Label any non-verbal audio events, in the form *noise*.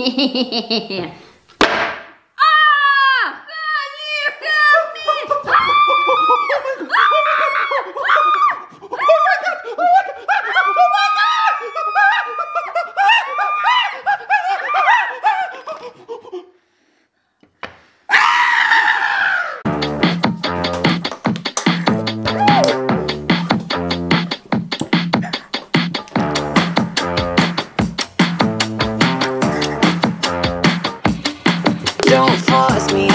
Yeah. *laughs* don't force me